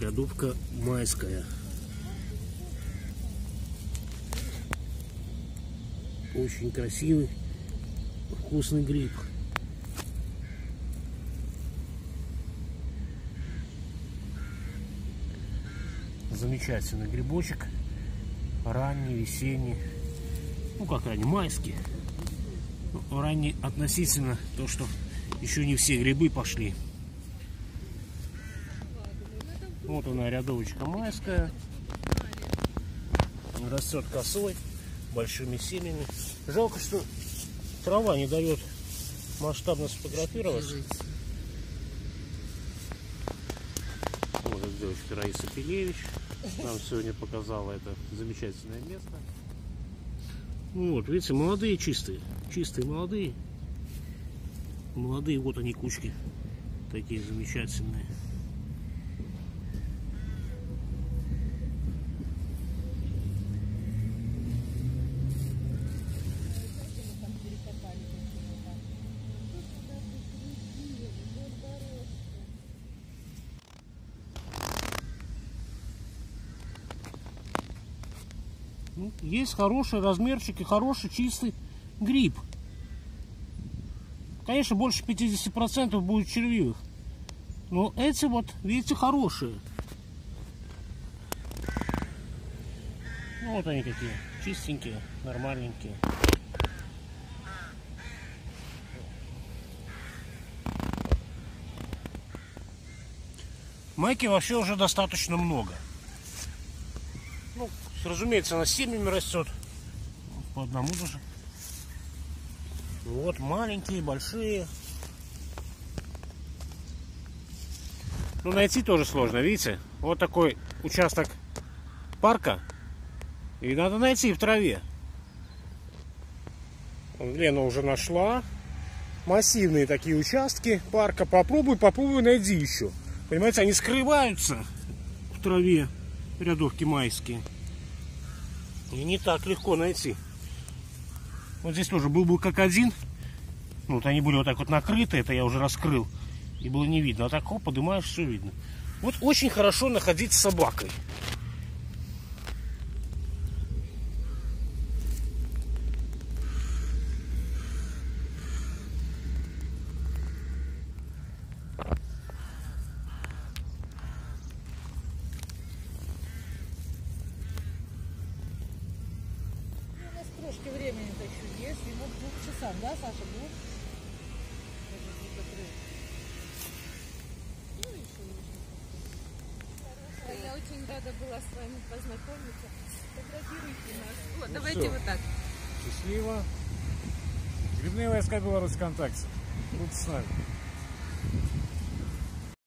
Рядовка майская. Очень красивый, вкусный гриб. Замечательный грибочек. Ранний, весенний. Ну как ранний, майский. Ну, ранний относительно то, что еще не все грибы пошли. Вот она рядовочка майская. Растет косой, большими семьями. Жалко, что трава не дает масштабно сфотографировать. Вот девочка Раиса Пелевич нам сегодня показала это замечательное место. Вот, видите, молодые чистые. Чистые молодые. Молодые, вот они кучки. Такие замечательные. Есть хороший размерчик и хороший чистый гриб. Конечно, больше 50% будет червивых. Но эти вот, видите, хорошие. Ну, вот они какие. Чистенькие, нормальненькие. Майки вообще уже достаточно много. Разумеется, она семьями растет. По одному даже. Вот маленькие, большие. Ну, найти тоже сложно, видите? Вот такой участок парка. И надо найти в траве. Лена уже нашла. Массивные такие участки парка. Попробуй, попробуй, найди еще. Понимаете, они скрываются в траве рядовки майские. И не так легко найти. Вот здесь тоже был бы как один. Ну, вот они были вот так вот накрыты, это я уже раскрыл. И было не видно. А так, хоп, поднимаешь, все видно. Вот очень хорошо находить с собакой. Трошки времени-то еще есть. Ему к двух часам, да, Саша, двух? Даже где-то три. Ну, еще Я очень рада была с вами познакомиться. Фотографируйте нас. Вот, Ну давайте всё. вот так. Счастливо. Грибные войска Беларусь ВКонтакте. Будьте с нами.